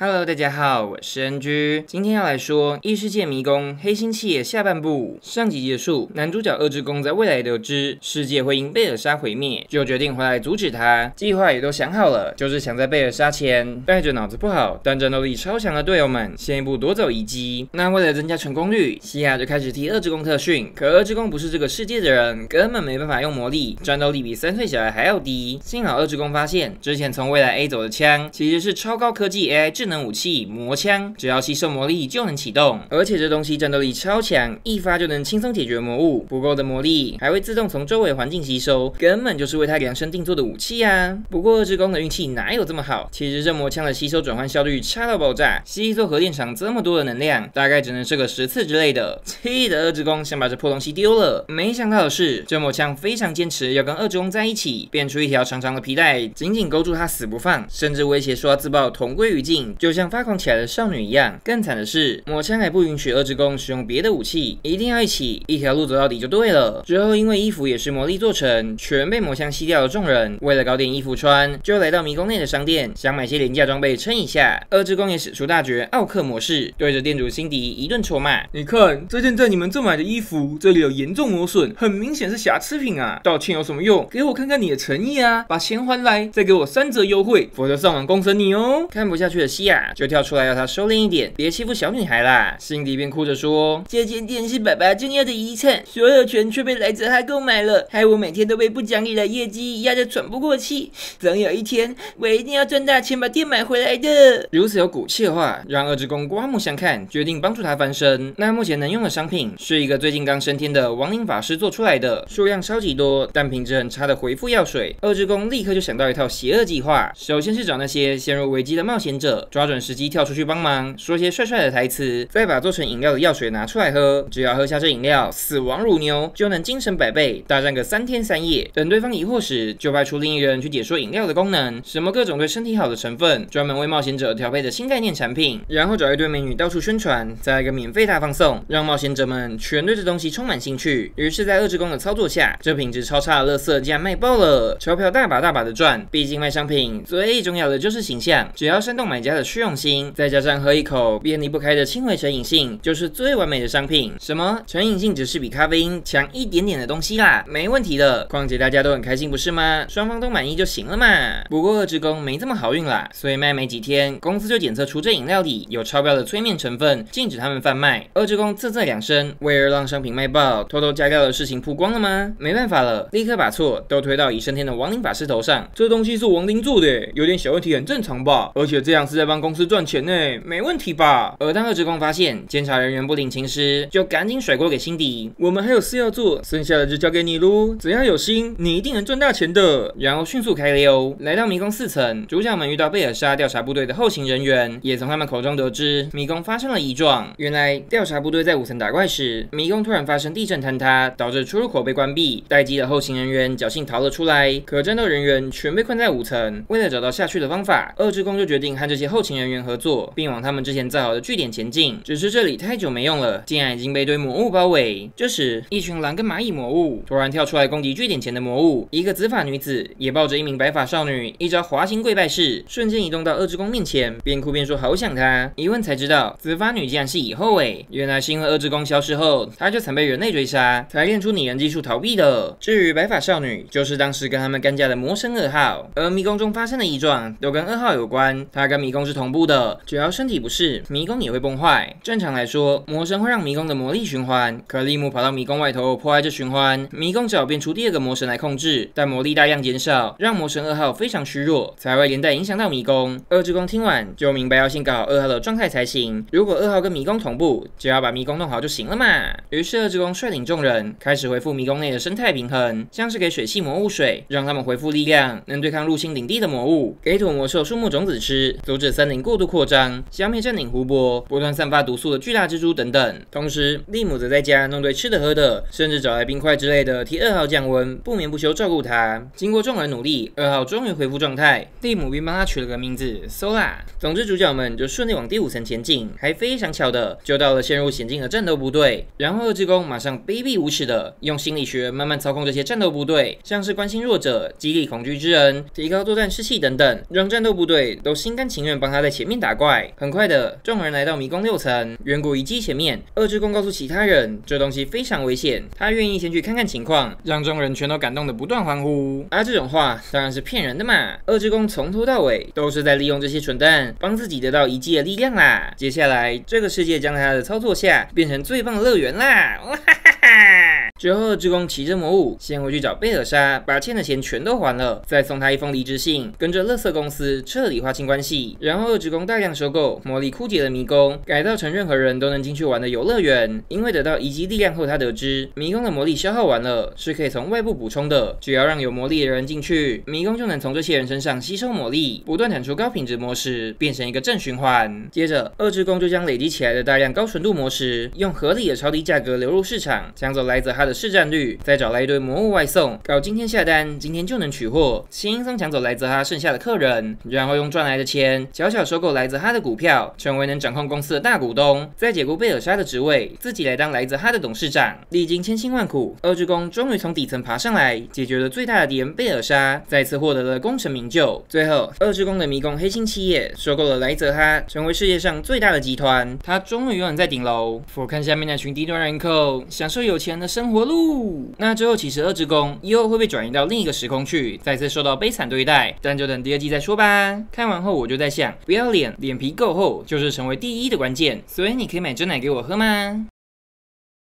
Hello，大家好，我是 NG，今天要来说《异世界迷宫：黑心企业》下半部。上集结束，男主角恶之宫在未来得知世界会因贝尔莎毁灭，就决定回来阻止他。计划也都想好了，就是想在贝尔莎前带着脑子不好但战斗力超强的队友们先一步夺走遗迹。那为了增加成功率，西亚就开始替恶之宫特训。可恶之宫不是这个世界的人，根本没办法用魔力，战斗力比三岁小孩还要低。幸好恶之宫发现，之前从未来 A 走的枪其实是超高科技 AI 智能武器魔枪，只要吸收魔力就能启动，而且这东西战斗力超强，一发就能轻松解决魔物。不够的魔力还会自动从周围环境吸收，根本就是为他量身定做的武器啊！不过二之宫的运气哪有这么好？其实这魔枪的吸收转换效率差到爆炸，吸一座核电厂这么多的能量，大概只能射个十次之类的。黑的二之宫想把这破东西丢了，没想到的是，这魔枪非常坚持要跟二之宫在一起，变出一条长长的皮带，紧紧勾住他死不放，甚至威胁说要自爆同归于尽，就像发狂起来的少女一样。更惨的是，魔枪还不允许二之宫使用别的武器，一定要一起，一条路走到底就对了。之后因为衣服也是魔力做成，全被魔枪吸掉的众人，为了搞点衣服穿，就来到迷宫内的商店，想买些廉价装备撑一下。二之宫也使出大绝奥克模式，对着店主辛迪一顿臭骂：“你看这件在你们这买的衣服，这里有严重磨损，很明显是瑕疵品啊！道歉有什么用？给我看看你的诚意啊！把钱还来，再给我三折优惠，否则上网公审你哦！”看不下去的西亚就跳出来要他收敛一点，别欺负小女孩啦。辛迪便哭着说：“这间店是爸爸重要的遗产，所有权却被莱泽他购买了，害我每天都被不讲理的业绩压得喘不过气。总有一天，我一定要赚大钱把店买回来的。”如此有骨气的话，让二职工刮目相看，决定帮助他翻身。那目前能用的商品是一个最近刚升天的亡灵法师做出来的，数量超级多，但品质很差的回复药水。二之宫立刻就想到一套邪恶计划，首先是找那些陷入危机的冒险者，抓准时机跳出去帮忙，说些帅帅的台词，再把做成饮料的药水拿出来喝。只要喝下这饮料，死亡如牛，就能精神百倍，大战个三天三夜。等对方疑惑时，就派出另一人去解说饮料的功能，什么各种对身体好的成分，专门为冒险者调配的新概念产品。然后找一堆美女到处宣传，再来个免费大放送，让冒险者们全对这东西充满兴趣。于是，在恶之宫的操作下，这品质超差的乐色竟然卖爆了，钞票大把大把的赚。毕竟卖商品最重要的就是形象，只要煽动买家的虚荣心，再加上喝一口便离不开的轻微成瘾性，就是最完美的商品。什么成瘾性只是比咖啡因强一点点的东西啦，没问题的。况且大家都很开心，不是吗？双方都满意就行了嘛。不过恶之宫没这么好运啦，所以卖没几天，公司就检测出这饮料里有超标的催眠成分，禁止他们贩卖。恶之宫自这两声，为了让商品卖爆，偷偷加料的事情曝光了吗？没办法了，立刻把错都推到已升天的亡灵法师头上。这东西是亡灵做的，有点小问题很正常吧？而且这样是在帮公司赚钱呢，没问题吧？而当二职工发现监察人员不领情时，就赶紧甩锅给辛迪。我们还有事要做，剩下的就交给你喽。只要有心，你一定能赚大钱的。然后迅速开溜，来到迷宫四层，主角们遇到贝尔莎调查部队的后勤人员，也从他们口中得知迷宫发生了异状。原来调查部队在五层打怪时，迷宫突然发生地震坍塌，导致出入口被关闭。待机的后勤人员侥幸逃了出来，可战斗人员全被困在五层。为了找到下去的方法，二之宫就决定和这些后勤人员合作，并往他们之前造好的据点前进。只是这里太久没用了，竟然已经被堆魔物包围。这时，一群狼跟蚂蚁魔物突然跳出来攻击据点前的魔物。一个紫发女子也抱着一名白发少女，一招滑行跪拜式，瞬间移动到二之宫面前，边哭边说好想他。一问才知道，紫发女竟然是蚁后尾。原来是因为二之宫消失后，他就曾被人类追杀，才练出拟人技术逃避的。至于白发少女，就是当时跟他们干架的魔神二号。而迷宫中发生的异状都跟二号有关，他跟迷宫是同步的，只要身体不适，迷宫也会崩坏。正常来说，魔神会让迷宫的魔力循环，可利姆跑到迷宫外头破坏这循环，迷宫只好变出第二个魔神来控制，但魔力大量减少，让魔神二号非常虚弱，才会连带影响到迷宫。二之宫听完就明白要先搞好二号的状态才行。如果二号跟迷宫同步，只要把迷宫弄好就行了嘛。于是二之宫率领众人开始恢复迷宫内的生态平衡，像是给水系魔物水，让他们恢复力量，能对抗入侵领地的魔物；给土魔兽树木种子吃，阻止森林过度扩张；消灭占领湖泊、不断散发毒素的巨大蜘蛛等等。同时，利姆则在家弄对吃的喝的，甚至找来冰块之类的替二号降温，不眠不休照顾他。经过众人努力，二号终于恢复状态，利姆并帮他取了个名字 Sola。总之，主角们就顺利往第五层前进，还非常巧的就到了陷入险境的战斗部队。然后二之宫马上卑鄙无耻的用心理学慢慢操控这些战斗部队，像是关心弱者、激励恐惧之人、提高作战士气等等，让战斗部队都心甘情愿帮他。在前面打怪。很快的，众人来到迷宫六层远古遗迹前面。二之宫告诉其他人，这东西非常危险，他愿意先去看看情况，让众人全都感动的不断欢呼。而这种话当然是骗人的嘛！二之宫从头到尾都是在利用这些蠢蛋，帮自己得到遗迹的力量啦。接下来，这个世界将在他的操作下变成最棒乐园啦！哇哈哈哈！之后，之宫骑着魔物先回去找贝尔莎，把欠的钱全都还了，再送他一封离职信，跟着乐色公司彻底划清关系。然后，之宫大量收购魔力枯竭的迷宫，改造成任何人都能进去玩的游乐园。因为得到遗迹力量后，他得知迷宫的魔力消耗完了，是可以从外部补充的。只要让有魔力的人进去，迷宫就能从这些人身上吸收魔力，不断产出高品质魔石，变成一个正循环。接着，二之宫就将累积起来的大量高纯度魔石，用合理的超低价格流入市场，抢走来自哈的市占率，再找来一堆魔物外送，搞今天下单，今天就能取货，轻松抢走来自他剩下的客人，然后用赚来的钱悄悄收购来自他的股票，成为能掌控公司的大股东，再解雇贝尔莎的职位，自己来当来自他的董事长。历经千辛万苦，二之宫终于从底层爬上来，解决了最大的敌人贝尔莎，再次获得了功成名就。最后，二之宫的迷宫黑心企业收购了莱泽哈，成为世界上最大的集团。他终于永远在顶楼俯瞰下面那群低端人口，享受有钱的生活活路。那之后，其实二之宫又会被转移到另一个时空去，再次受到悲惨对待，但就等第二季再说吧。看完后，我就在想，不要脸，脸皮够厚，就是成为第一的关键。所以你可以买真奶给我喝吗？